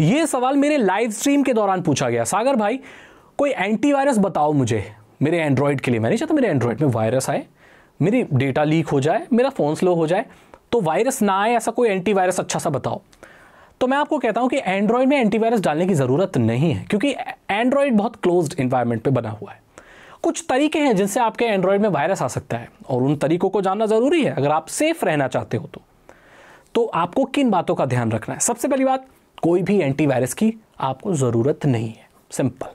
ये सवाल मेरे लाइव स्ट्रीम के दौरान पूछा गया। सागर भाई, कोई एंटीवायरस बताओ मुझे। मेरे एंड्रॉयड के लिए। मैं नहीं चाहता मेरे एंड्रॉयड में वायरस आए, मेरी डेटा लीक हो जाए, मेरा फ़ोन स्लो हो जाए तो वायरस ना आए, ऐसा कोई एंटीवायरस अच्छा सा बताओ? तो मैं आपको कहता हूँ कि एंड्रॉयड में एंटीवायरस डालने की ज़रूरत नहीं है, क्योंकि एंड्रॉयड बहुत क्लोज्ड इन्वायरमेंट पे बना हुआ है। कुछ तरीके हैं जिनसे आपके एंड्रॉयड में वायरस आ सकता है, और उन तरीकों को जानना ज़रूरी है। अगर आप सेफ़ रहना चाहते हो तो। तो आपको किन बातों का ध्यान रखना है? सबसे पहली बात कोई भी एंटीवायरस की आपको ज़रूरत नहीं है। सिंपल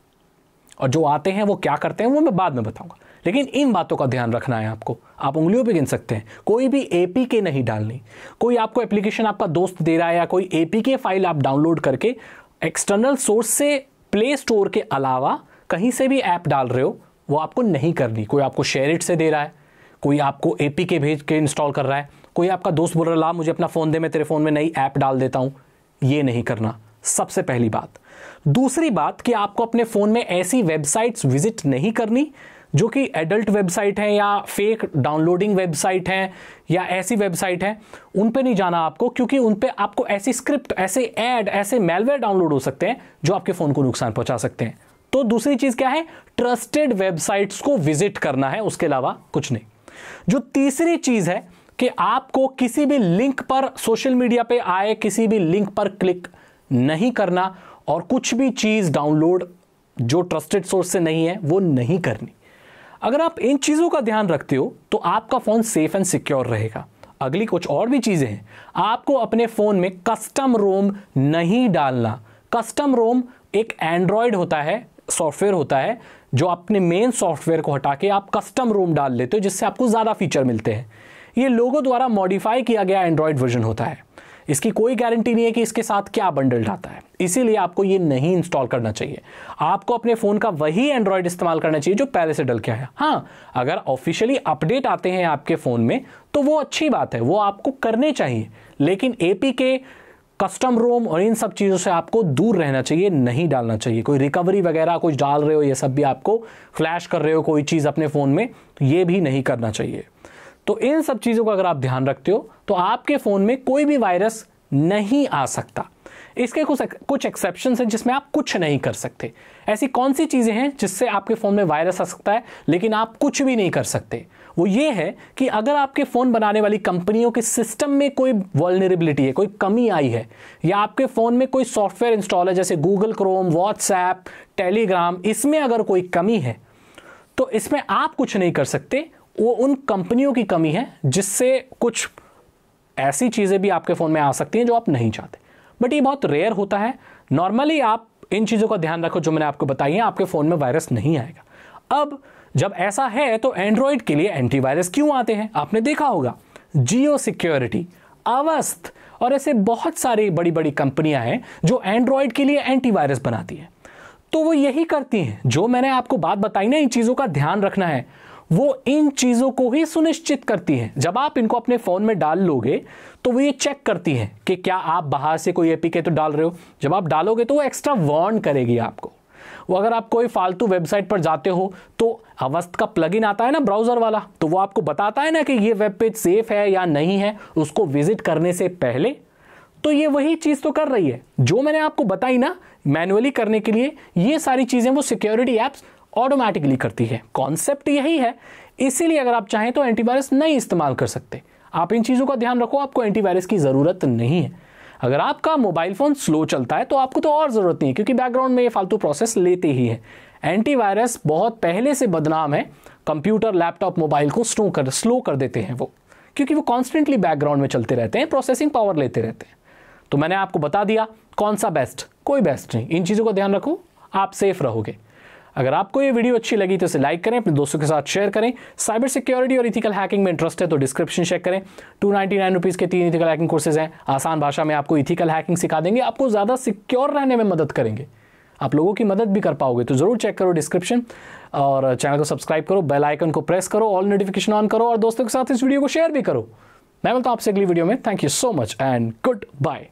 और जो आते हैं, वो क्या करते हैं, वो मैं बाद में बताऊँगा। लेकिन इन बातों का ध्यान रखना है आपको। आप उंगलियों पे गिन सकते हैं। कोई भी के नहीं डालनी। कोई आपको एप्लीकेशन आपका दोस्त दे रहा है या कोई के फ़ाइल आप डाउनलोड करके एक्सटर्नल सोर्स से प्ले स्टोर के अलावा कहीं से भी ऐप डाल रहे हो, वो आपको नहीं करनी। कोई आपको शेयर इट से दे रहा है। कोई आपको के भेज के इंस्टॉल कर रहा है। कोई आपका दोस्त बोल रहा है, ला, मुझे अपना फ़ोन दे, मैं तेरे फ़ोन में नई ऐप डाल देता हूँ। ये नहीं करना सबसे पहली बात। दूसरी बात कि आपको अपने फ़ोन में ऐसी वेबसाइट्स विज़िट नहीं करनी जो कि एडल्ट वेबसाइट है या फेक डाउनलोडिंग वेबसाइट है या ऐसी वेबसाइट है, उन पे नहीं जाना आपको क्योंकि उन पे आपको ऐसी स्क्रिप्ट, ऐसे एड ऐसे मेलवेयर डाउनलोड हो सकते हैं जो आपके फ़ोन को नुकसान पहुँचा सकते हैं। तो दूसरी चीज़ क्या है? ट्रस्टेड वेबसाइट्स को विज़िट करना है, उसके अलावा कुछ नहीं। जो तीसरी चीज़ है कि आपको किसी भी लिंक पर सोशल मीडिया पे आए किसी भी लिंक पर क्लिक नहीं करना और कुछ भी चीज़ डाउनलोड जो ट्रस्टेड सोर्स से नहीं है, वो नहीं करनी। अगर आप इन चीज़ों का ध्यान रखते हो तो आपका फ़ोन सेफ़ एंड सिक्योर रहेगा। अगली कुछ और भी चीज़ें हैं। आपको अपने फ़ोन में कस्टम रोम नहीं डालना। कस्टम रोम एक एंड्रॉयड होता है, सॉफ्टवेयर होता है, जो अपने मेन सॉफ्टवेयर को हटा के आप कस्टम रोम डाल लेते हो, जिससे आपको ज़्यादा फीचर मिलते हैं। ये लोगों द्वारा मॉडिफाई किया गया एंड्रॉयड वर्जन होता है। इसकी कोई गारंटी नहीं है कि इसके साथ क्या बंडल आता है। इसीलिए आपको ये नहीं इंस्टॉल करना चाहिए। आपको अपने फ़ोन का वही एंड्रॉयड इस्तेमाल करना चाहिए जो पहले से डल के आया। हाँ अगर ऑफिशियली अपडेट आते हैं आपके फ़ोन में तो वो अच्छी बात है, वो आपको करने चाहिए। लेकिन एपी के कस्टम रोम और इन सब चीज़ों से आपको दूर रहना चाहिए, नहीं डालना चाहिए। कोई रिकवरी वगैरह कुछ डाल रहे हो, ये सब भी आपको फ्लैश कर रहे हो, कोई चीज़ अपने फ़ोन में, ये भी नहीं करना चाहिए। तो इन सब चीज़ों का अगर आप ध्यान रखते हो तो आपके फ़ोन में कोई भी वायरस नहीं आ सकता। इसके कुछ कुछ एक्सेप्शन हैं जिसमें आप कुछ नहीं कर सकते। ऐसी कौन सी चीज़ें हैं जिससे आपके फ़ोन में वायरस आ सकता है, लेकिन आप कुछ भी नहीं कर सकते? वो ये है कि अगर आपके फ़ोन बनाने वाली कंपनियों के सिस्टम में कोई वॉलनरेबिलिटी है, कोई कमी आई है, या आपके फ़ोन में कोई सॉफ्टवेयर इंस्टॉल है, जैसे गूगल क्रोम व्हाट्सएप टेलीग्राम इसमें अगर कोई कमी है तो इसमें आप कुछ नहीं कर सकते। वो उन कंपनियों की कमी है जिससे कुछ ऐसी चीज़ें भी आपके फ़ोन में आ सकती हैं जो आप नहीं चाहते। बट ये बहुत रेयर होता है। नॉर्मली आप इन चीज़ों का ध्यान रखो जो मैंने आपको बताई है, आपके फ़ोन में वायरस नहीं आएगा। अब जब ऐसा है तो एंड्रॉयड के लिए एंटीवायरस क्यों आते हैं? आपने देखा होगा। जियो सिक्योरिटी अवस्थ और ऐसे बहुत सारी बड़ी बड़ी कंपनियाँ हैं जो एंड्रॉयड के लिए एंटीवायरस बनाती हैं। तो वो यही करती हैं। जो मैंने आपको बात बताई ना इन चीज़ों का ध्यान रखना है। वो इन चीज़ों को ही सुनिश्चित करती है। जब आप इनको अपने फ़ोन में डाल लोगे तो वो ये चेक करती है कि क्या आप बाहर से कोई एपीके तो डाल रहे हो। जब आप डालोगे तो वो एक्स्ट्रा वार्न करेगी आपको। वो अगर आप कोई फालतू वेबसाइट पर जाते हो तो अवस्थ का प्लगइन आता है ना ब्राउज़र वाला तो वो आपको बताता है ना कि ये वेब पेज सेफ़ है या नहीं है, उसको विज़िट करने से पहले। तो ये वही चीज़ तो कर रही है। जो मैंने आपको बताई ना मैनुअली करने के लिए, ये सारी चीज़ें वो सिक्योरिटी एप्स ऑटोमेटिकली करती है। कॉन्सेप्ट यही है। इसीलिए अगर आप चाहें तो एंटीवायरस नहीं इस्तेमाल कर सकते। आप इन चीज़ों का ध्यान रखो, आपको एंटीवायरस की ज़रूरत नहीं है। अगर आपका मोबाइल फ़ोन स्लो चलता है तो आपको तो और ज़रूरत नहीं है, क्योंकि बैकग्राउंड में ये फालतू प्रोसेस लेते ही है। एंटीवायरस बहुत पहले से बदनाम है। कंप्यूटर लैपटॉप मोबाइल को स्लो कर स्लो कर देते हैं वो। क्योंकि वो कॉन्स्टेंटली बैकग्राउंड में चलते रहते हैं प्रोसेसिंग पावर लेते रहते हैं। तो मैंने आपको बता दिया, कौन सा बेस्ट कोई बेस्ट नहीं। इन चीज़ों का ध्यान रखो, आप सेफ़ रहोगे। अगर आपको ये वीडियो अच्छी लगी तो इसे लाइक करें, अपने दोस्तों के साथ शेयर करें। साइबर सिक्योरिटी और इथिकल हैकिंग में इंटरेस्ट है तो डिस्क्रिप्शन चेक करें। टू नाइन्टी के तीन इथिकल हैकिंग कोर्सेज हैं। आसान भाषा में आपको इथिकल हैकिंग सिखा देंगे। आपको ज़्यादा सिक्योर रहने में मदद करेंगे। आप लोगों की मदद भी कर पाओगे तो ज़रूर चेक करो डिस्क्रिप्शन और चैनल को सब्सक्राइब करो बेल आइकन को प्रेस करो ऑल नोटिफिकेशन ऑन करो और दोस्तों के साथ इस वीडियो को शेयर भी करो। मैं बोलता हूँ आपसे अगली वीडियो में। Thank you so much and goodbye